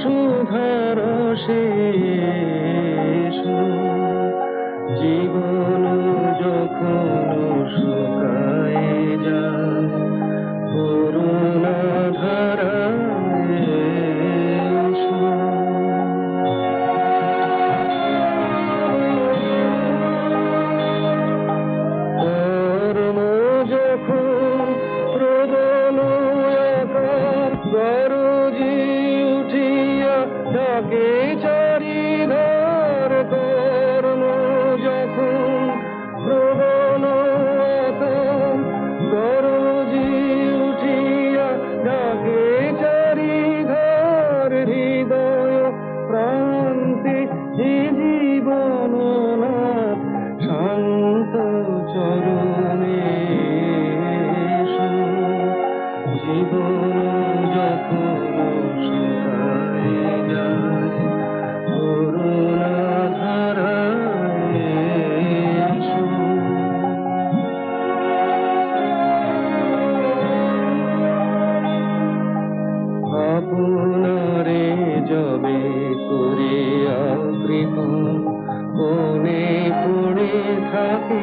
সুধার জীবন যখন সুখ পুনরে জবে করিয়া কৃপণ মনে পড়ে থাকে